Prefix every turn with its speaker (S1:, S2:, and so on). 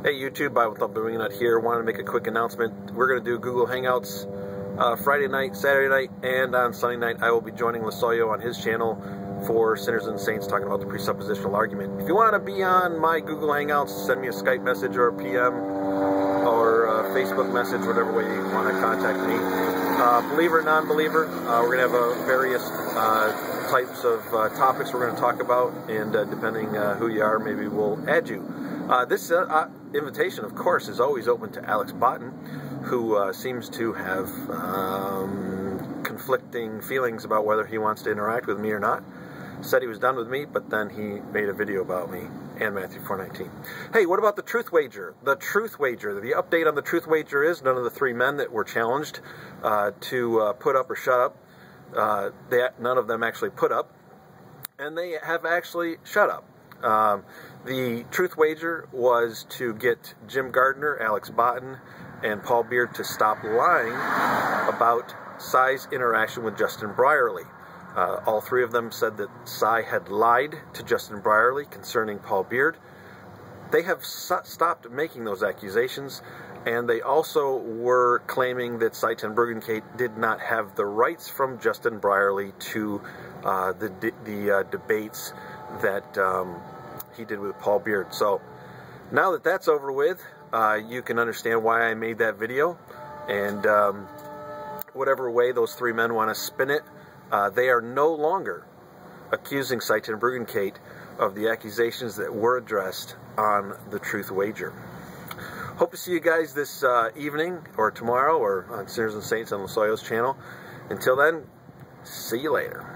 S1: Hey YouTube, Bible Thump Nut here. Wanted to make a quick announcement. We're going to do Google Hangouts uh, Friday night, Saturday night, and on Sunday night I will be joining Lasoyo on his channel for Sinners and Saints talking about the presuppositional argument. If you want to be on my Google Hangouts, send me a Skype message or a PM or a Facebook message, whatever way you want to contact me. Uh, believer, non-believer, uh, we're going to have a various uh, types of uh, topics we're going to talk about, and uh, depending who you are, maybe we'll add you. this invitation, of course, is always open to Alex Botten, who uh, seems to have um, conflicting feelings about whether he wants to interact with me or not. Said he was done with me, but then he made a video about me and Matthew 4:19. Hey, what about the truth wager? The truth wager. The update on the truth wager is none of the three men that were challenged uh, to uh, put up or shut up. Uh, they, none of them actually put up, and they have actually shut up. Um, the truth wager was to get Jim Gardner, Alex Botten, and Paul Baird to stop lying about Sye's interaction with Justin Brierley. Uh, all three of them said that Sye had lied to Justin Brierley concerning Paul Baird. They have stopped making those accusations, and they also were claiming that Sye Bruggencate did not have the rights from Justin Brierley to uh, the, the uh, debates that um, he did with Paul Baird. So now that that's over with, uh, you can understand why I made that video. And um, whatever way those three men want to spin it, uh, they are no longer accusing Sye Ten Bruggencate of the accusations that were addressed on the Truth Wager. Hope to see you guys this uh, evening or tomorrow or on Sinners and Saints on Lasoyo's channel. Until then, see you later.